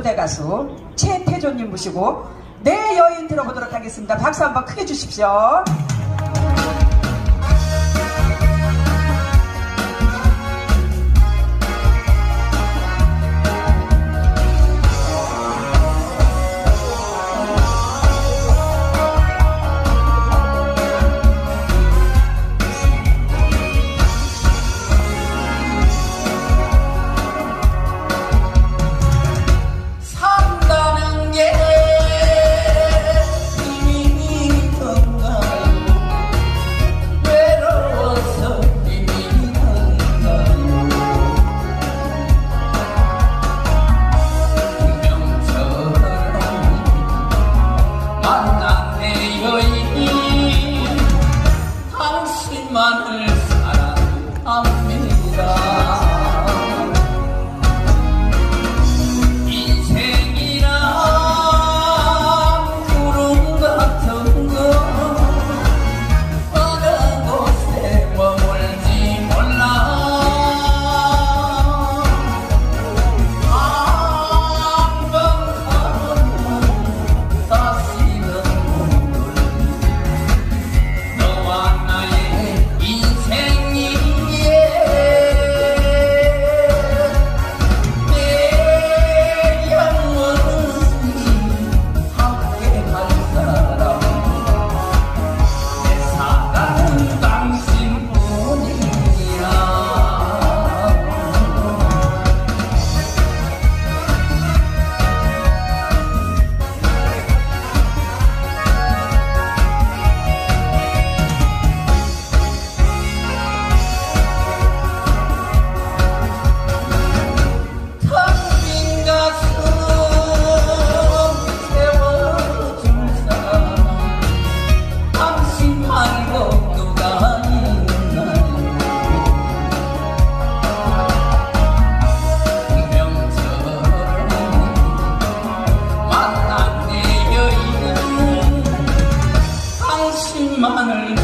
초대 가수 최태조님 모시고 내 여인 들어보도록 하겠습니다. 박수 한번 크게 주십시오. man es hará. smiling